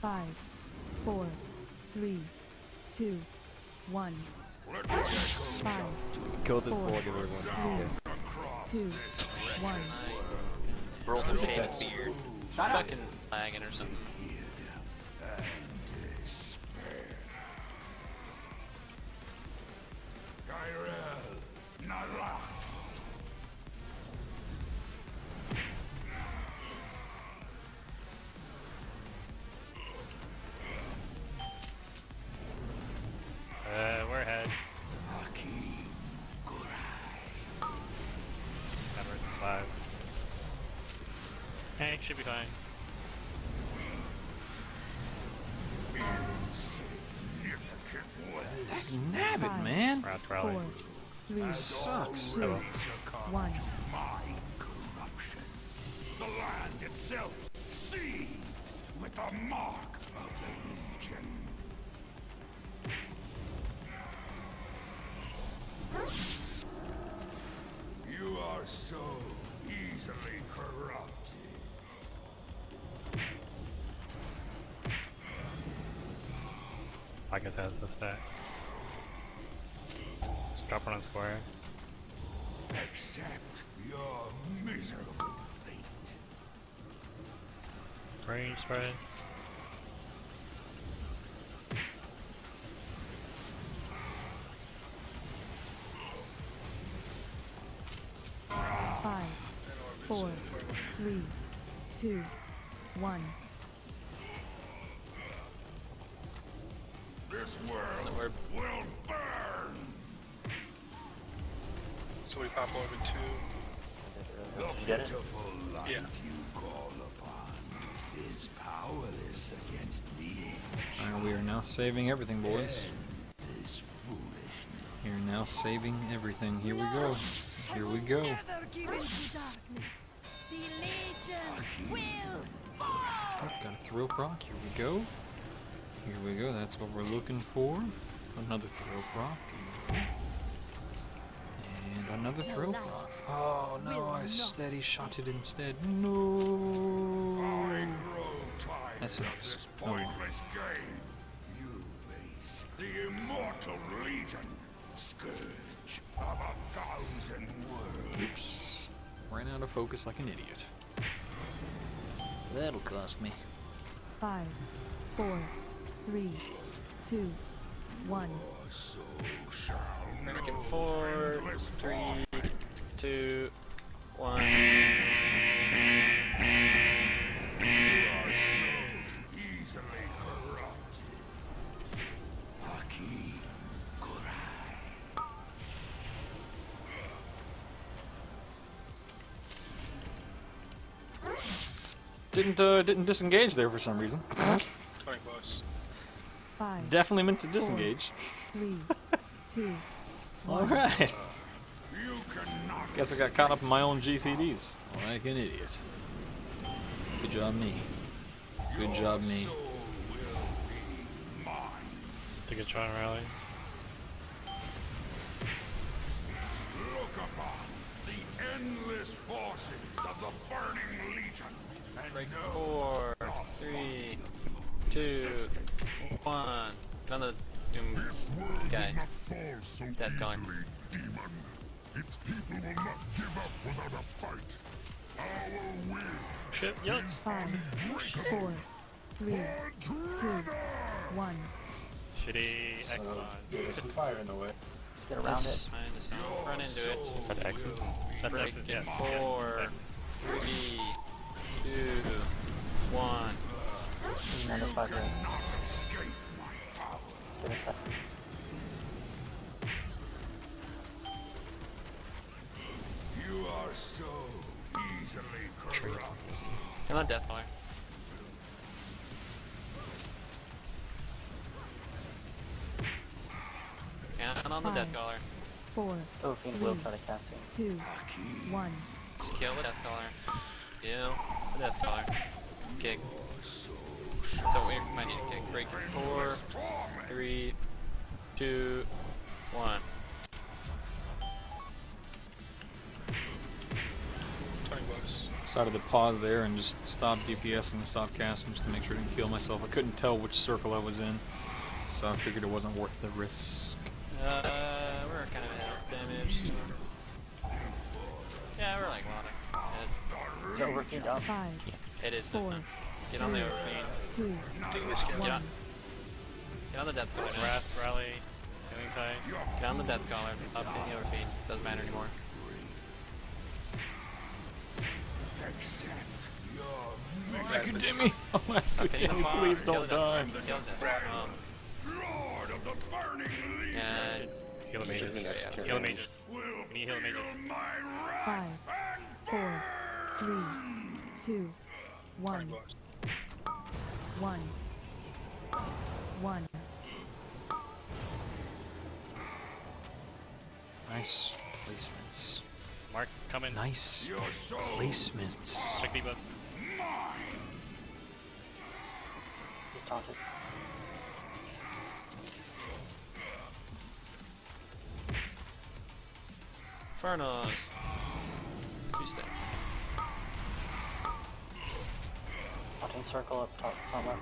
Five, four, three, two, one. Five, Kill this Four. ball, give everyone. three, two, one. Rolled a shade That's- beard. Shut up. Fucking lagging or something. Hank should be fine. Nab it, man. We're out to rally. Four, three, Sucks. two, one. The land itself seethes with the mark of the I guess has the stack. Just drop one on square. Accept your miserable fate. Range spread. Five, four, three, two, one. This world So we're will burn. So we pop over two. The get it? light Yeah. you call upon is powerless against me. Alright, we are now saving everything, boys. This foolishness. We are now saving everything. Here we go. Here we go. Never give in to darkness. The Legion will fall. Got a throw proc. Here we go. Here we go. That's what we're looking for. Another throw prop, Beautiful. And another throw proc. Oh no, I steady shot it instead. No. I grow That sucks. this Oh well. game. You face the immortal legion, scourge of a thousand worlds. Oops. Ran out of focus like an idiot. That'll cost me. Five, four, three, two, one. So shall freaking no four, endless three, torment. two, one. You are so easily corrupted. Haki Kurai. Didn't uh, didn't disengage there for some reason. 20 plus. Five, Definitely meant to disengage. three, two, All right. Guess I got caught up in my own GCDs. Like an idiot. Good job, me. Good job, me. soul will be mine. Take a try and rally. Look upon the endless forces of the burning legion. And Break four, three, two, one. Get on the doom guy. That's gone. demon. Its people will not give up without a fight. Our will Shit, yep. five, four, three, two, one. Shitty Exxon. There's some fire in the way. Let's get around That's it. fine, just don't run into it. Is that exit? That's Break X's, yes. four, Yes, three, two, one. Another five ring. not escape my power. Get inside. You are so easily corrupted. Get on Death Caller. Count on the Death Five. Caller. Four, Oh, Fiend will try to cast it. two, one. Just kill the Death Caller. Kill the Death Caller. Kick. So we might need to kick. Break four, three, two, one. 20 plus. Decided to pause there and just stop DPS and stop casting just to make sure I didn't kill myself. I couldn't tell which circle I was in, so I figured it wasn't worth the risk. Uh, we're kind of out damaged. Yeah, we're like water. Is Overfiend up? Five, It, it is. Four. Get on the overfiend. Two, Taking this kill. Get on, get on the Death Caller. now. Wrath, rally, healing tide. Get on the Death Caller. Up in the overfiend. Doesn't matter anymore. Academy! Oh, Okay, Academy, please don't die. Kill the death. Um, Lord of the Burning and Heal the mages. Yeah. Heal the mages. We need heal the mages. feel five, and four, three, two, one, Target boss. One, one. Nice placements. Mark, coming. Nice placements. Check debuff. He's taunted. Furnace. Two step. Taunting circle up top, front left.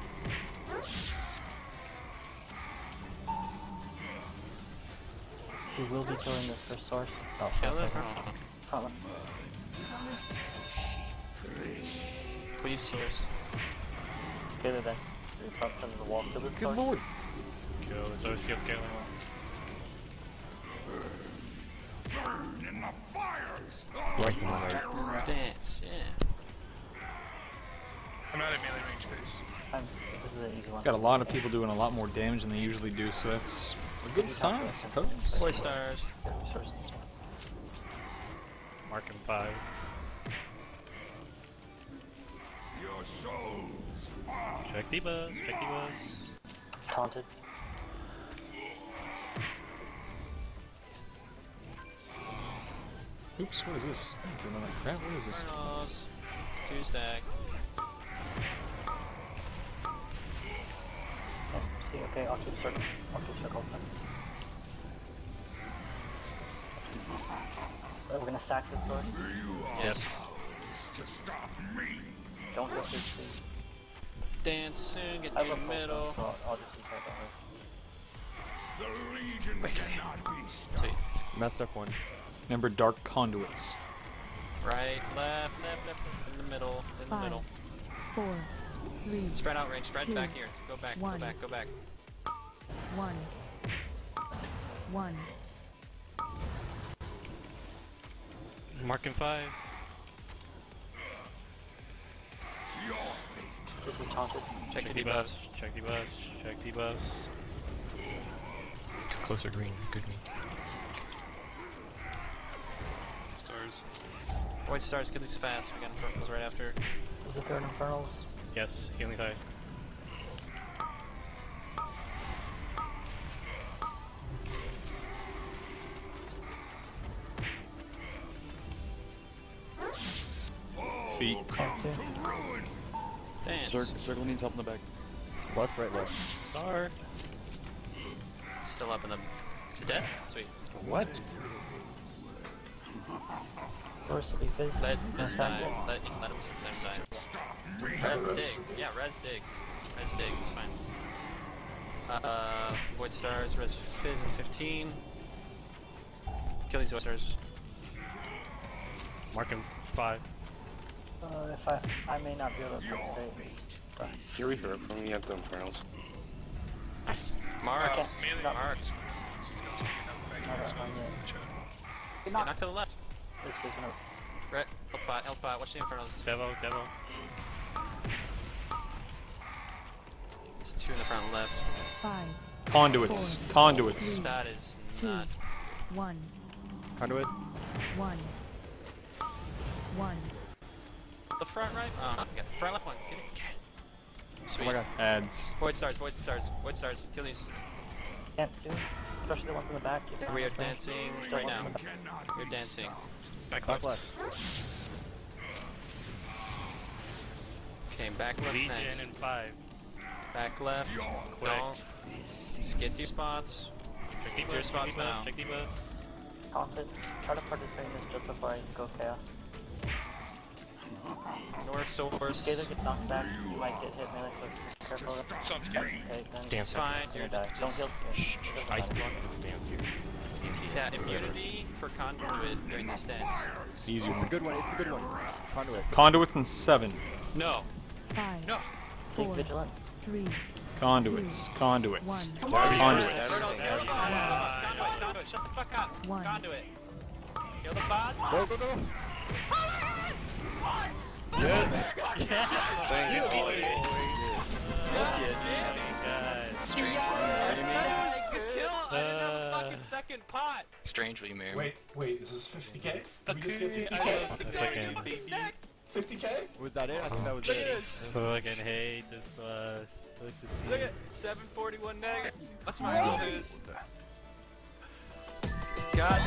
We will be killing this first source. Oh, Kill front the circle. furnace. Front left. Please hears. Scalar then. We front from the wall to this Good source. lord. Kill the source, heal scaling. burn in the fires. Dance. Yeah. I'm not at melee range, guys. I'm, this is an easy one. Got a lot of people doing a lot more damage than they usually do, so that's a good sign, I suppose. Four stars. Source and stuff. Mark him five. Your souls are Check debuff. Check debuffs. Taunted. Oops, what is this? Doing all that crap. What is this? Two stack. See, okay, I'll keep circle. I'll keep circle open. We're gonna sack this source. Yes. to stop me. Don't get this, please. Dance I in the love soul middle. stone, so I'll, I'll just use that. don't worry. The Legion cannot be stopped. Sweet. Math step one. Remember dark conduits. Right, left, left, left, in the middle, in the Five. middle. Four, three, Spread out range, spread Two. back here. Go back, One. go back, go back. one, one. Mark him five. This is taunted. Check Check the debuffs. debuffs. Check debuffs. Check the debuffs. Closer green. Good green. Stars. Void stars, kill these fast. We got infernals right after. Does the third infernals? Yes, healing tide. Feet. Can't see. Circle needs help in the back. Left, right, left. Star. Still up in the. Is it dead? Sweet. What? Source will be fizz. Let this Attack. die. Let, let him, let him die. Res dig. Yeah, res dig. Res dig, it's fine. Uh, Void Stars, Res Fizz in 15. Kill these Void Stars. Mark him five. Uh, if I, I may not be able to put today. But Fury Herb from the Anthem Infernals. Marks. Okay. Melee. Marks. not that one yet. Yeah, knock to the left. This was gonna. Right. Health pot, health pot. Watch the Infernos. Devo, Devo. There's two in the front left. Five, Conduits. Four. Conduits. Three. That is two, not. one, Conduit. one, one. The front right? Oh, no. Yeah. Front left one. Get it. Get it. Oh Sweet. my god. Ads. Void stars, void stars, void stars. Kill these. Can't see. Especially the ones in the back. You We are dancing Still right now. We're dancing. Back Back left. left. Okay, back left Legion next. in five. Back left. Quick. Don't. Just get to your spots. Check Get debuffs. your Check spots now. debuffs. Check Try to participate in this just before I go chaos. North source. Taylor gets knocked back, you might get hit melee, so be careful. Sounds scary. Okay, then Damn, It's fine. you're You're gonna die. Don't heal. Doesn't Ice block the stance here. Yeah, immunity for conduit during the stance. Easy It's a one. good one. It's a good one. Conduit. Conduits and seven. No. Five, No. Four, vigilance. three, Conduits. Conduits. one, Conduits. Conduit, conduit, shut the fuck up. One. Conduit. Kill the boss. Go, go, go. I didn't have a fucking second pot. Strangely, man. Wait, wait, is this 50k? Did we just get 50k? 50k? Was that it? I think that was Look at it. this. fucking hate this bus. Look this Look at 741 neg. What's my bonus? God